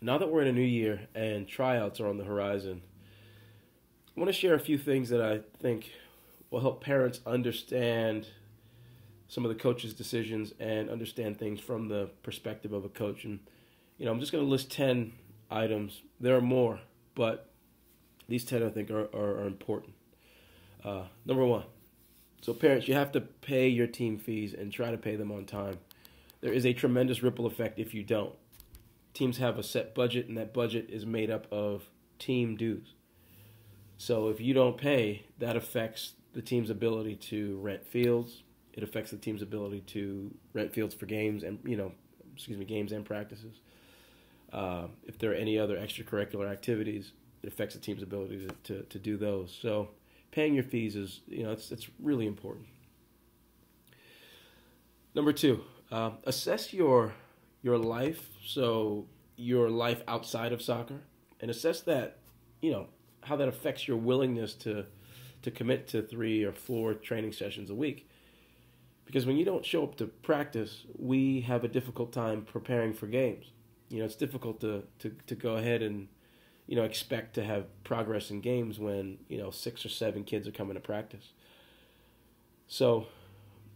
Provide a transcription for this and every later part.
now that we're in a new year and tryouts are on the horizon, I want to share a few things that I think will help parents understand some of the coaches' decisions and understand things from the perspective of a coach. And, you know, I'm just going to list 10 items. There are more, but these 10 I think are, are, are important. Uh, number one, so parents, you have to pay your team fees and try to pay them on time. There is a tremendous ripple effect if you don't. Teams have a set budget, and that budget is made up of team dues. So if you don't pay, that affects the team's ability to rent fields. It affects the team's ability to rent fields for games and you know, excuse me, games and practices. Uh, if there are any other extracurricular activities, it affects the team's ability to, to, to do those. So paying your fees is you know it's it's really important. Number two, uh, assess your your life. So your life outside of soccer, and assess that you know how that affects your willingness to to commit to three or four training sessions a week. Because when you don't show up to practice, we have a difficult time preparing for games. You know, it's difficult to, to, to go ahead and, you know, expect to have progress in games when, you know, six or seven kids are coming to practice. So,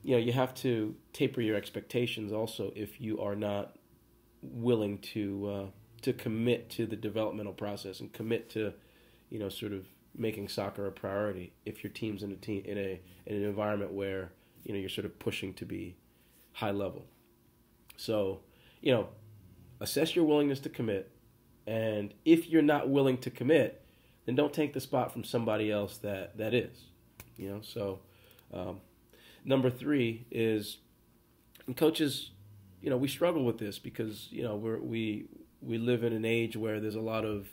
you know, you have to taper your expectations also if you are not willing to uh, to commit to the developmental process and commit to, you know, sort of making soccer a priority if your team's in a team in a in an environment where you know you're sort of pushing to be high level. So, you know, assess your willingness to commit, and if you're not willing to commit, then don't take the spot from somebody else that that is. You know, so um, number three is coaches. You know, we struggle with this because you know we're we we live in an age where there's a lot of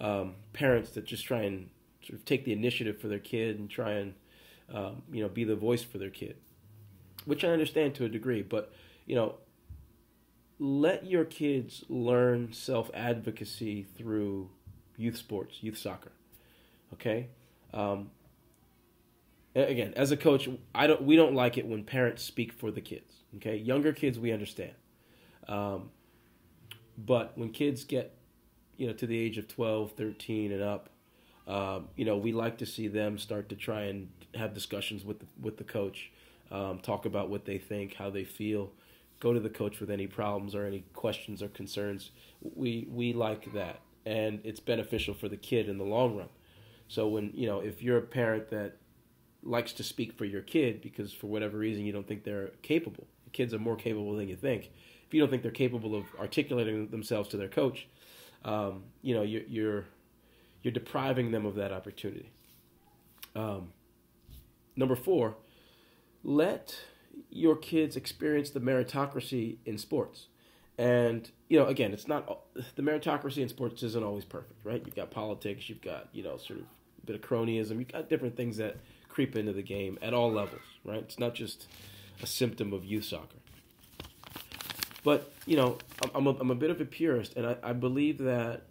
um, parents that just try and sort of take the initiative for their kid and try and um, you know be the voice for their kid, which I understand to a degree. But you know, let your kids learn self advocacy through youth sports, youth soccer. Okay. Um, again, as a coach, I don't. We don't like it when parents speak for the kids. Okay, younger kids we understand, um, but when kids get you know to the age of 12 13 and up um, you know we like to see them start to try and have discussions with the, with the coach um, talk about what they think how they feel go to the coach with any problems or any questions or concerns we we like that and it's beneficial for the kid in the long run so when you know if you're a parent that likes to speak for your kid because for whatever reason you don't think they're capable kids are more capable than you think if you don't think they're capable of articulating themselves to their coach um, you know, you're, you're, you're depriving them of that opportunity. Um, number four, let your kids experience the meritocracy in sports. And you know, again, it's not the meritocracy in sports isn't always perfect, right? You've got politics, you've got you know, sort of bit of cronyism, you've got different things that creep into the game at all levels, right? It's not just a symptom of youth soccer. But you know, I'm a, I'm a bit of a purist, and I, I believe that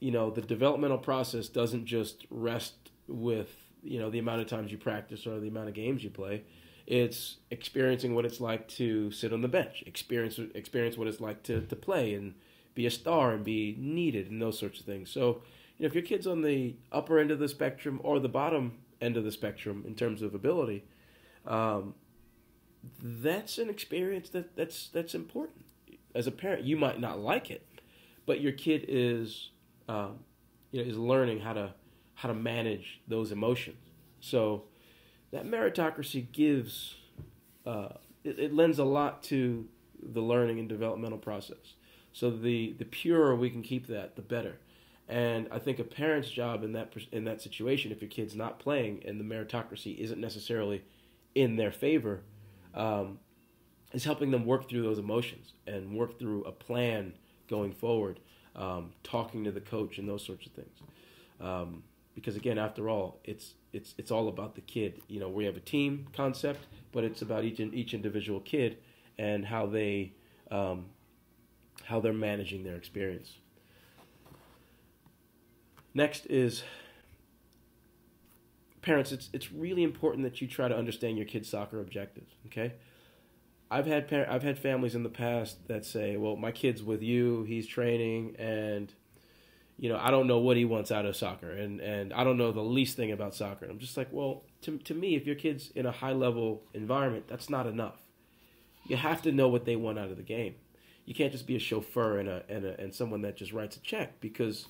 you know the developmental process doesn't just rest with you know the amount of times you practice or the amount of games you play. It's experiencing what it's like to sit on the bench, experience experience what it's like to, to play and be a star and be needed and those sorts of things. So, you know, if your kid's on the upper end of the spectrum or the bottom end of the spectrum in terms of ability, um, that's an experience that that's that's important. As a parent, you might not like it, but your kid is, um, you know, is learning how to how to manage those emotions. So that meritocracy gives uh, it, it lends a lot to the learning and developmental process. So the the purer we can keep that, the better. And I think a parent's job in that in that situation, if your kid's not playing and the meritocracy isn't necessarily in their favor, um, is helping them work through those emotions and work through a plan going forward, um, talking to the coach and those sorts of things. Um, because again, after all, it's it's it's all about the kid. You know, we have a team concept, but it's about each each individual kid and how they um, how they're managing their experience. Next is parents, it's it's really important that you try to understand your kid's soccer objectives. Okay, I've had par- I've had families in the past that say, "Well, my kid's with you, he's training, and you know, I don't know what he wants out of soccer, and and I don't know the least thing about soccer." And I'm just like, well, to to me, if your kid's in a high level environment, that's not enough. You have to know what they want out of the game. You can't just be a chauffeur and a and a, and someone that just writes a check because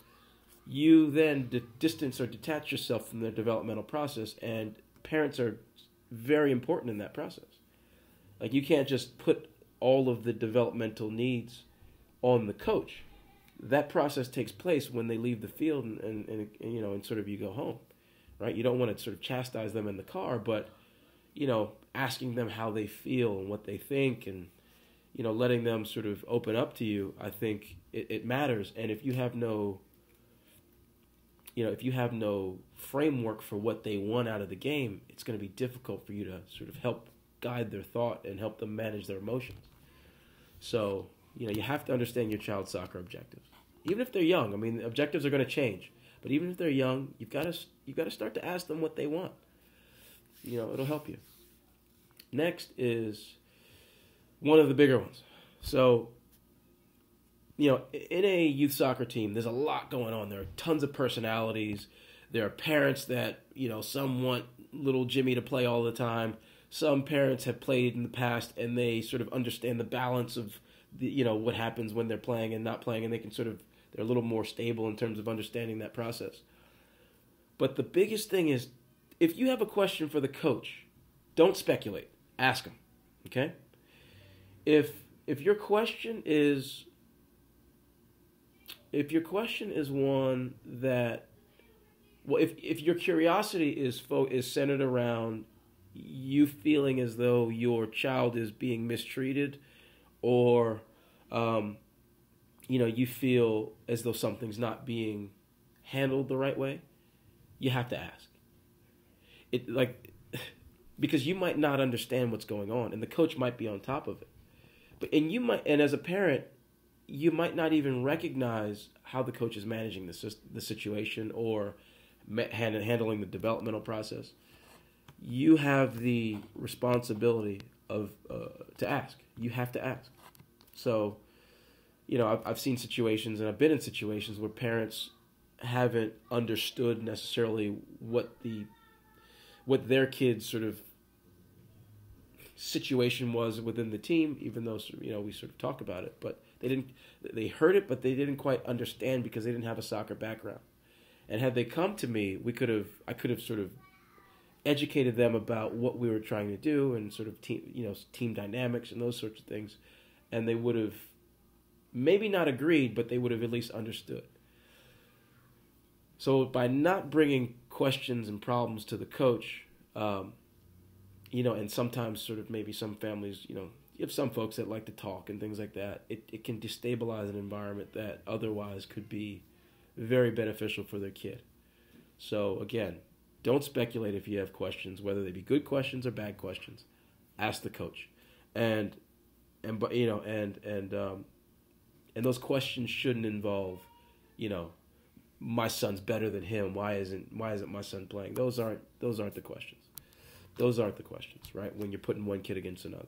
you then distance or detach yourself from the developmental process, and parents are very important in that process. Like you can't just put all of the developmental needs on the coach. That process takes place when they leave the field and, and, and, and you know and sort of you go home, right? You don't want to sort of chastise them in the car, but you know asking them how they feel and what they think and you know letting them sort of open up to you. I think it, it matters. And if you have no you know, if you have no framework for what they want out of the game, it's going to be difficult for you to sort of help guide their thought and help them manage their emotions. So, you know, you have to understand your child's soccer objectives. Even if they're young, I mean, objectives are going to change. But even if they're young, you've got to you've got to start to ask them what they want. You know, it'll help you. Next is one of the bigger ones. So, you know, in a youth soccer team, there's a lot going on. There are tons of personalities. There are parents that, you know, some want little Jimmy to play all the time some parents have played in the past and they sort of understand the balance of the, you know what happens when they're playing and not playing and they can sort of they're a little more stable in terms of understanding that process but the biggest thing is if you have a question for the coach don't speculate ask him okay if if your question is if your question is one that well if if your curiosity is fo- is centered around you feeling as though your child is being mistreated or um, you know you feel as though something's not being handled the right way you have to ask. It like because you might not understand what's going on and the coach might be on top of it. But and you might and as a parent you might not even recognize how the coach is managing the, the situation or handling the developmental process you have the responsibility of uh, to ask. You have to ask. So, you know, I've, I've seen situations and I've been in situations where parents haven't understood necessarily what the what their kids sort of situation was within the team even though you know we sort of talk about it. But they didn't they heard it but they didn't quite understand because they didn't have a soccer background. And had they come to me we could have i could have sort of educated them about what we were trying to do and sort of team, you know, team dynamics and those sorts of things, and they would have maybe not agreed, but they would have at least understood. So by not bringing questions and problems to the coach, um, you know, and sometimes sort of maybe some families, you know, you have some folks that like to talk and things like that. It it can destabilize an environment that otherwise could be very beneficial for their kid. So again, don't speculate if you have questions, whether they be good questions or bad questions. Ask the coach, and and but you know and and um, and those questions shouldn't involve, you know, my son's better than him. Why isn't why isn't my son playing? Those aren't those aren't the questions. Those aren't the questions, right? When you're putting one kid against another.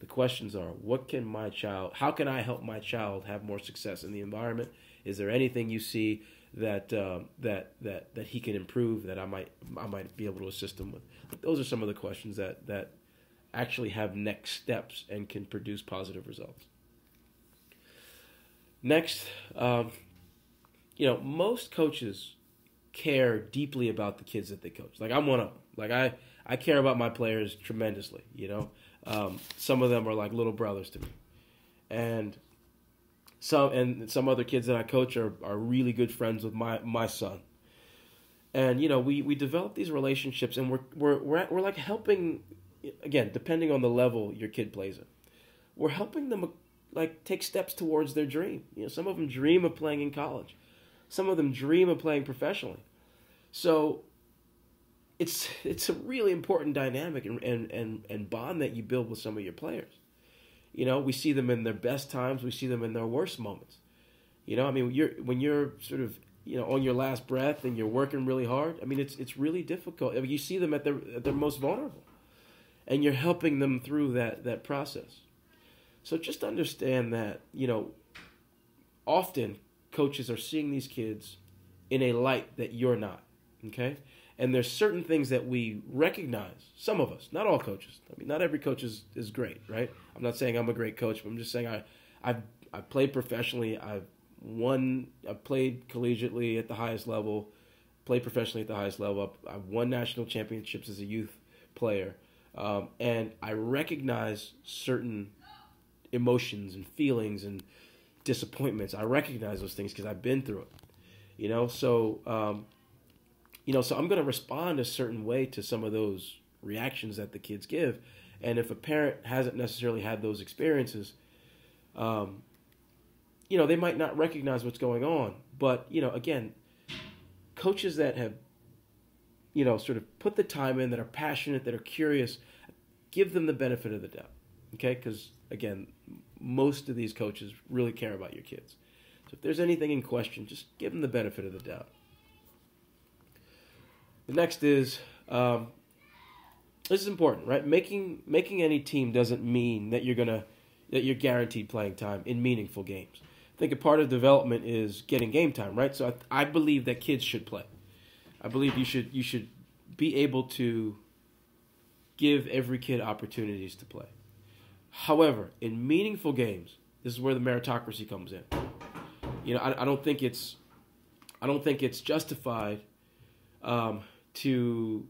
The questions are what can my child how can I help my child have more success in the environment? Is there anything you see that um, that that that he can improve that I might I might be able to assist him with. Those are some of the questions that that actually have next steps and can produce positive results. Next, um, you know, most coaches care deeply about the kids that they coach. Like I'm one of them. Like I I care about my players tremendously. You know, um, some of them are like little brothers to me, and some and some other kids that I coach are, are really good friends with my my son. And you know, we we develop these relationships, and we're we're we're, at, we're like helping, again, depending on the level your kid plays in, we're helping them like take steps towards their dream. You know, some of them dream of playing in college, some of them dream of playing professionally. So it's it's a really important dynamic and, and, and, and bond that you build with some of your players. You know, we see them in their best times. We see them in their worst moments. You know, I mean, you're when you're sort of you know on your last breath and you're working really hard. I mean, it's it's really difficult. I mean, you see them at their at their most vulnerable, and you're helping them through that that process. So just understand that you know, often coaches are seeing these kids in a light that you're not. Okay, and there's certain things that we recognize. Some of us, not all coaches. I mean, not every coach is, is great, right? I'm not saying I'm a great coach, but I'm just saying I, I've I played professionally. I've won. I played collegiately at the highest level. Played professionally at the highest level. I've won national championships as a youth player, um, and I recognize certain emotions and feelings and disappointments. I recognize those things because I've been through it. You know, so um, you know, so I'm going to respond a certain way to some of those reactions that the kids give, and if a parent hasn't necessarily had those experiences, um, you know, they might not recognize what's going on. But you know, again, coaches that have, you know, sort of put the time in, that are passionate, that are curious, give them the benefit of the doubt. Okay, because again, most of these coaches really care about your kids. So if there's anything in question, just give them the benefit of the doubt. The next is um, this is important, right? Making making any team doesn't mean that you're gonna that you're guaranteed playing time in meaningful games. I think a part of development is getting game time, right? So I, I believe that kids should play. I believe you should you should be able to give every kid opportunities to play. However, in meaningful games, this is where the meritocracy comes in. You know, I, I don't think it's I don't think it's justified um, to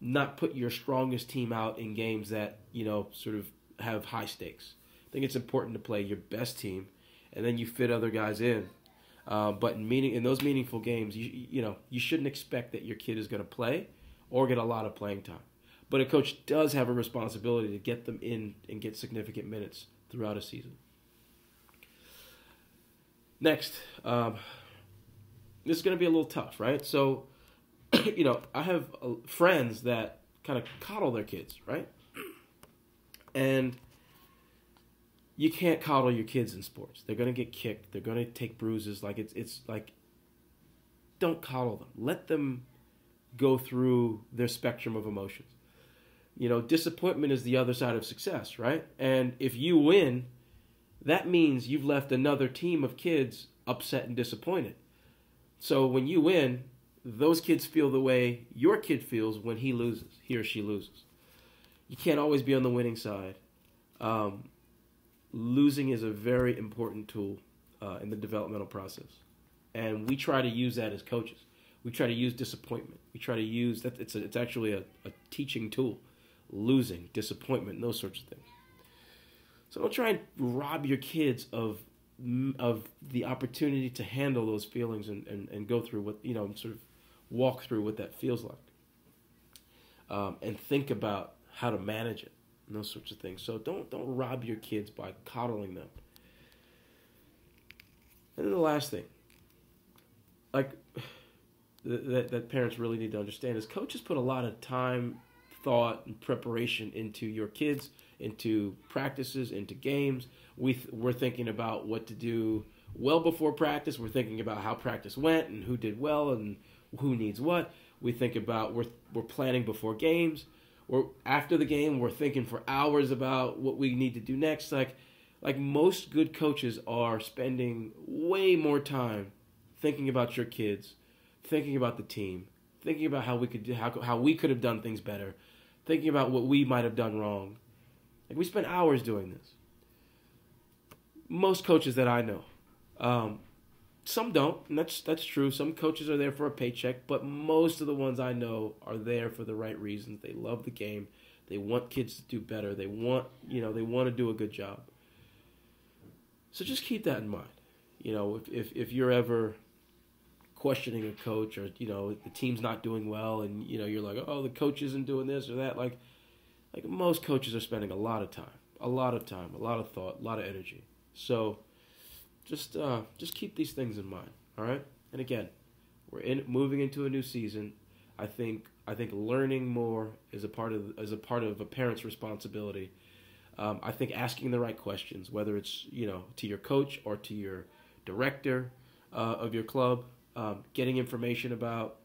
not put your strongest team out in games that you know sort of have high stakes. I think it's important to play your best team, and then you fit other guys in. Uh, but in meaning in those meaningful games, you you know you shouldn't expect that your kid is going to play or get a lot of playing time. But a coach does have a responsibility to get them in and get significant minutes throughout a season. Next, um, this is going to be a little tough, right? So you know, I have uh, friends that kind of coddle their kids, right? And you can't coddle your kids in sports. They're gonna get kicked. They're gonna take bruises. Like it's it's like, don't coddle them. Let them go through their spectrum of emotions. You know, disappointment is the other side of success, right? And if you win, that means you've left another team of kids upset and disappointed. So when you win, those kids feel the way your kid feels when he loses, he or she loses. You can't always be on the winning side. Um, losing is a very important tool uh, in the developmental process, and we try to use that as coaches. We try to use disappointment. We try to use that. It's a, it's actually a, a teaching tool. Losing, disappointment, those sorts of things. So don't try and rob your kids of of the opportunity to handle those feelings and, and, and go through what you know sort of walk through what that feels like um, and think about how to manage it and those sorts of things. So don't don't rob your kids by coddling them. And then the last thing, like that that parents really need to understand is coaches put a lot of time, thought, and preparation into your kids, into practices, into games. We th- we're thinking about what to do well before practice. We're thinking about how practice went and who did well and who needs what. We think about we're we're planning before games. We're after the game. We're thinking for hours about what we need to do next. Like like most good coaches are spending way more time thinking about your kids, thinking about the team, thinking about how we could do, how how we could have done things better, thinking about what we might have done wrong. Like we spend hours doing this. Most coaches that I know, um, some don't, and that's that's true. Some coaches are there for a paycheck, but most of the ones I know are there for the right reasons. They love the game. They want kids to do better. They want, you know, they want to do a good job. So just keep that in mind. You know, if if, if you're ever questioning a coach or you know the team's not doing well and you know you're like oh the coach isn't doing this or that like like most coaches are spending a lot of time a lot of time a lot of thought a lot of energy so just uh, just keep these things in mind. All right. And again, we're in moving into a new season. I think I think learning more is a part of is a part of a parent's responsibility. Um, I think asking the right questions, whether it's you know to your coach or to your director uh, of your club, um, getting information about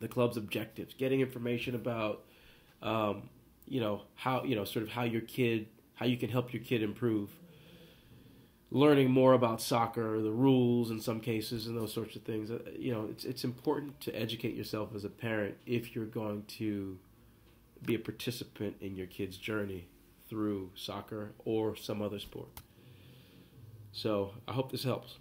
the club's objectives, getting information about um, you know how you know sort of how your kid how you can help your kid improve. Learning more about soccer the rules in some cases and those sorts of things. Uh, you know it's it's important to educate yourself as a parent if you're going to be a participant in your kid's journey through soccer or some other sport. So i hope this helps